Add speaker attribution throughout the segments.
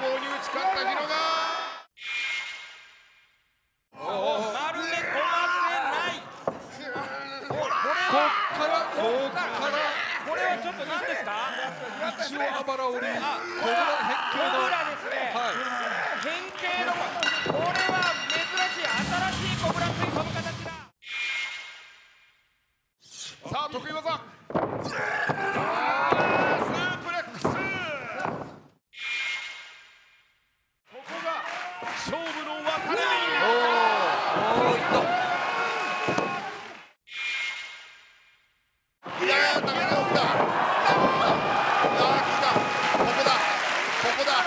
Speaker 1: 防に打ち勝ったが。
Speaker 2: まるで壊せない。これ
Speaker 1: こっ
Speaker 2: は
Speaker 1: からこっから。
Speaker 2: これはちょっと何ですか？
Speaker 1: 一応あばら折り。
Speaker 2: あ
Speaker 1: これは変形の。
Speaker 2: コブラですね、
Speaker 1: はい
Speaker 2: 変形のこれは珍しい新しいコブラツイ飛ぶ形だ。
Speaker 1: さあ得意技あースープレックスここが勝負の分かれ目にいやいやダメだ起きたあー効いたここだここだ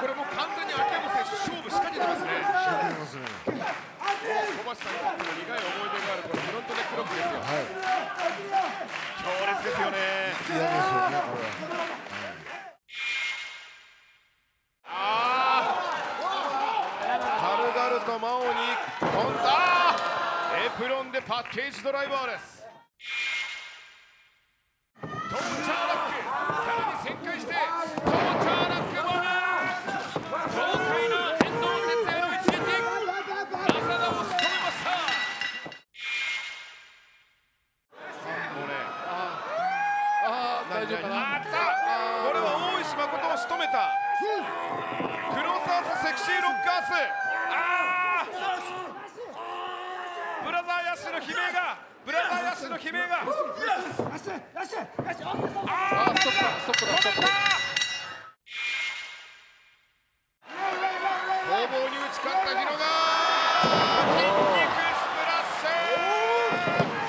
Speaker 1: これも完全に秋山選手勝負仕掛けてますね橋さんにも苦い思い出があるこのフロントネックロックですよ強烈ですよねあー軽々と真央に飛んだエプロンでパッケージドライバーですトムチャーラックさらに旋回してトムチャーラックも豪快な遠藤哲也の一撃浅田を仕留めましたもうねああ大丈夫かな？あった。これは大石誠を仕留めた。クロスアースセクシーロッカース。ああブラザーヤッシュの悲鳴が。ブラザーヤッシュの悲鳴が。ああストップだストップだストップ攻防に打ち勝った日野が筋肉スプラッシュ